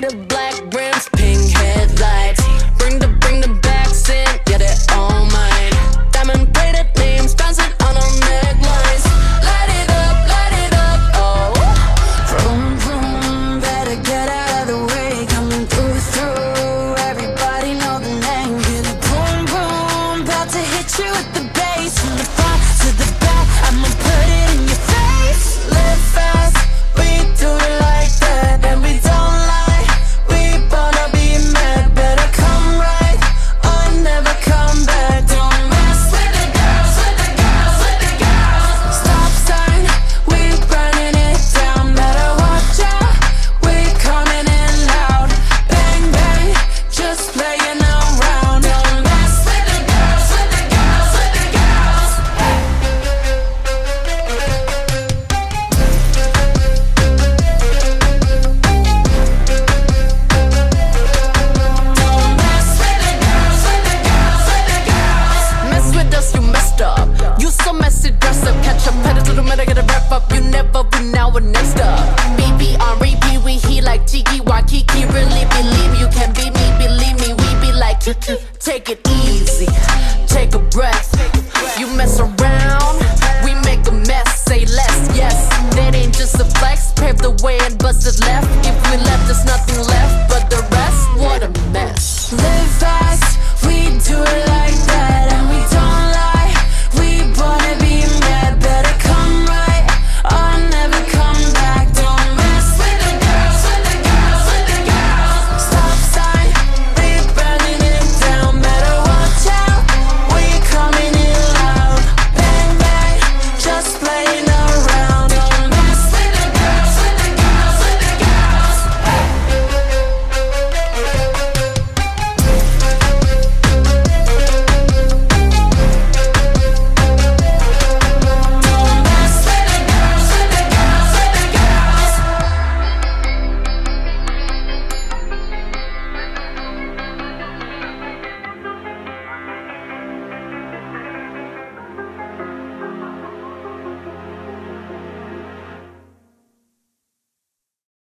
need a to dress up, catch up, pedals, little man, I gotta wrap up. You never win now and next up. BP on repeat, we he like Tiki Waikiki. Really believe you can be me, believe me, we be like Take it easy, take a breath. You mess around, we make a mess, say less, yes. That ain't just a flex, pave the way and bust it left. If we left, there's nothing left.